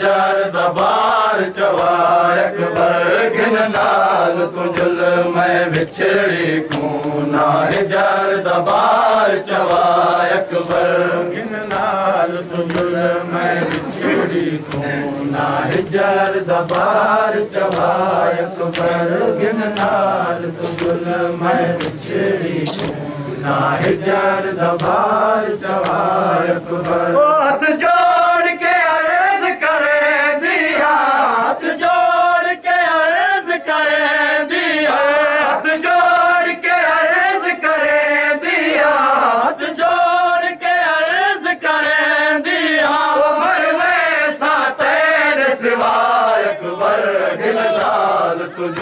جار دبار چوائڪ به گل ڪجهه ۾ بڇڙي جار دبار چوائڪ गिन नाल तुझल मैं बिछड़ी खूना जार दबार चवा अकबर गिन नाल तुझल मैं बिछड़ी खूना जार दबार चवा अकबर हथ जोड़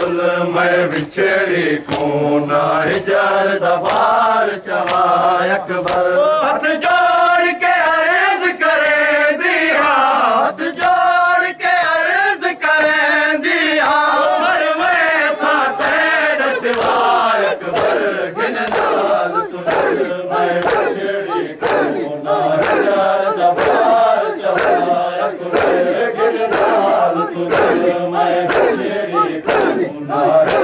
दिललाल तुझुल मैं बिछड़ी कोना जार दबार चवा अकबर हाथ जोड़ के अर्ज करे दिया हाथ जोड़ के अर्ज करे दिया उमर वैसा तेरे सिवाय अकबर गिन नाल तुझुल मैं बिछड़ी कोना जार दबार चवा अकबर गिन नाल तुझुल मैं बिछड़ी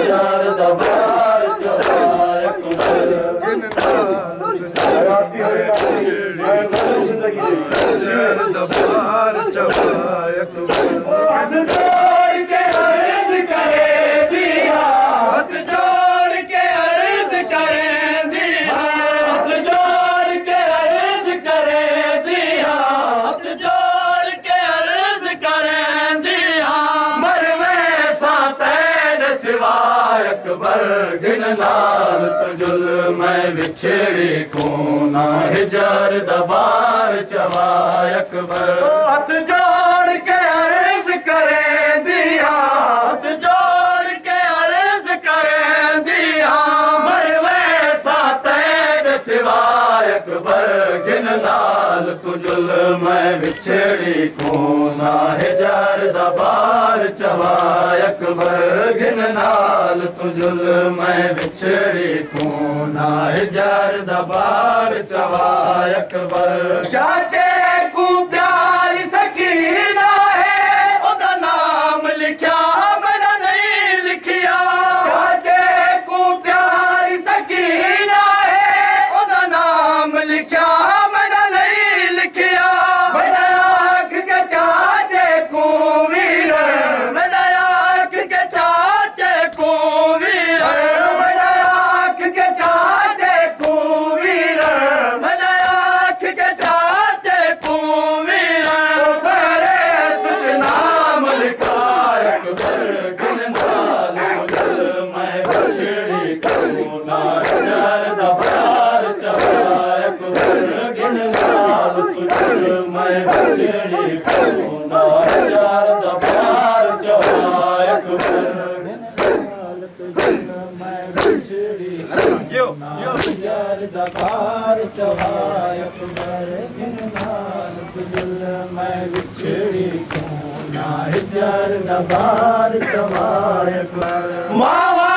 जोड़ लाल तुझुल मैं बिछड़ी कोना हिजर दबार चवा अकबर गिन नाल तुझुल मैं बिछड़ी कोना हिजर दबार चवा अकबर चाचे को दबार गुल मैं बिछड़ी कोना जार दबार मावा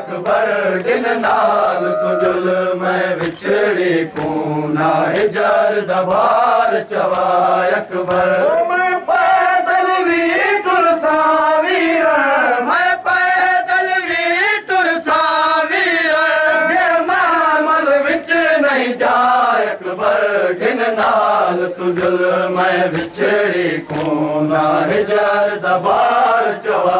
अकबर गिन नाल तुझुल मैं विछड़ी कोना हिजर दबार चवा अकबर मैं पैदल भी टुर सावीर मैं पैदल भी टुर सावीर जे मामल विच नहीं जाय अकबर गिन नाल तुझुल मैं बिछड़ी कोना हिजर दबार चवा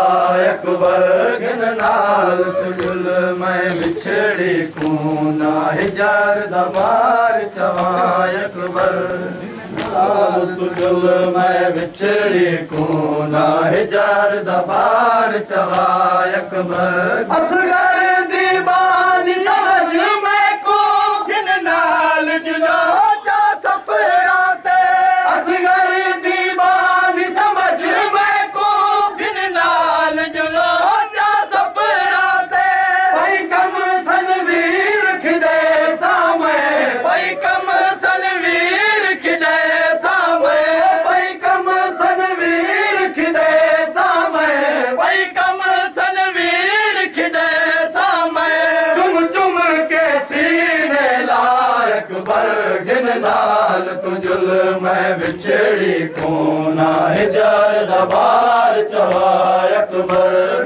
अकबर गिन नाल तुझुल मैं बिछड़ी कोना हिजर दबार चवा अकबर नाल तूं जुल्म विछड़ी कोन जार दबार चवा अकबर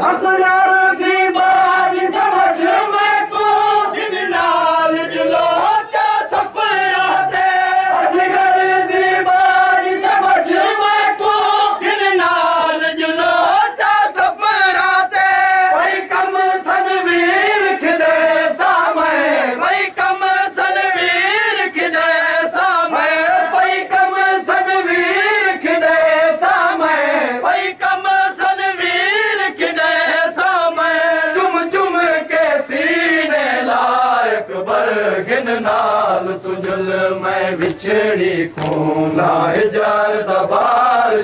मैं विछड़ी खूना। जार दबार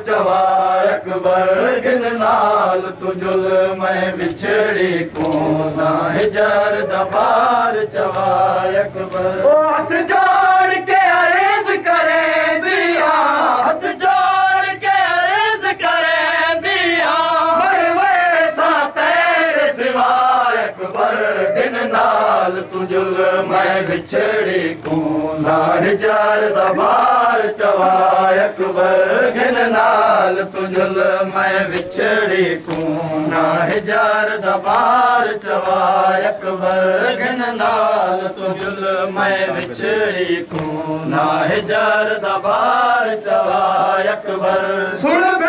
गिन नाल तुझल मैं विछड़ी खूना। जार दबार चवायक बर ओ हथ जोड़ के अर्ज करे दिया। हथ तुझल मैं बिछड़ी खूना जार दबार चवाय अकबर गिन नाल तुझल मैं बिछड़ी खूना जार दबार चवाय अकबर गिन नाल तुझल मैं बिछड़ी खूना जार दबार चवाय अकबर सुन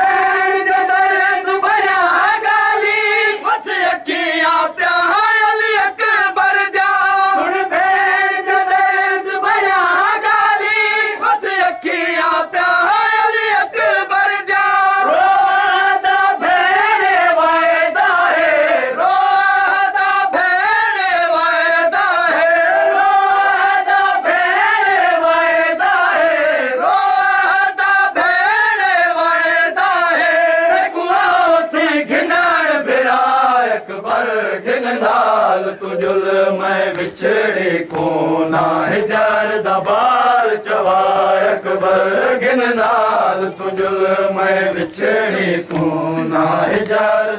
बिराय अकबर घिन नाल तुझुल मैं बिछड़े कोना जार दबार चवाय अकबर घिन नाल तुझुल मैं बिछड़े कोना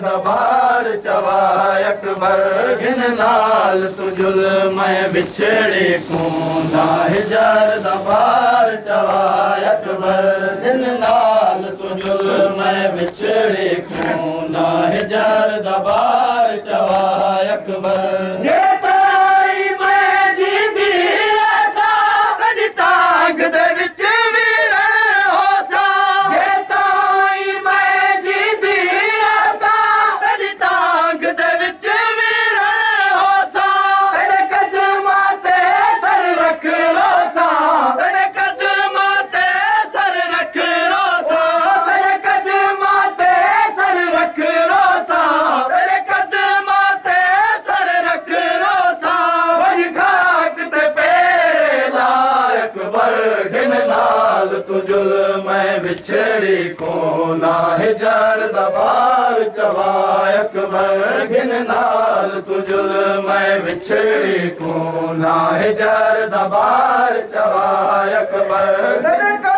दबार चवाय अकबर नाल तुझुल मैं कोना जार दबार चवाय अकबर नाल तुझुल मैं बिछड़े कोना दबार चवाय अकबर मैं बिछड़ी कोना जार दबार चवायक बर घिन नाल तुझुल मैं बिछड़ी कोना जार दबार चवायक बर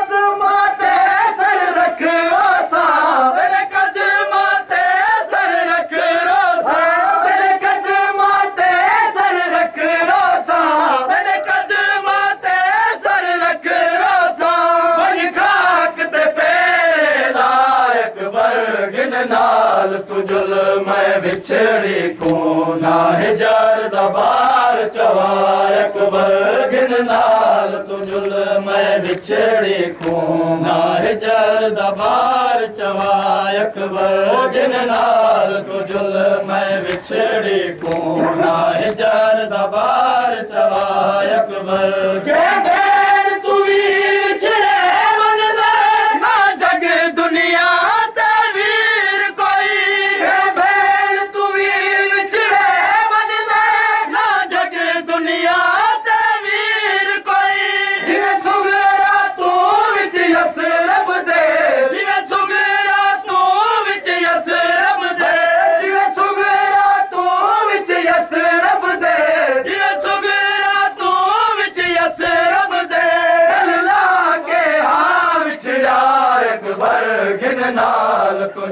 बर तुझुल मैं बिछड़ी कोना जार दबार चवायक बर गिन नाल तुझुल मैं बिछड़ी कोना जार दबार चवायक बर तूं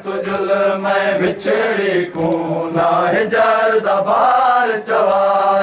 तुजल में बिछड़े कोन जर दबार चवा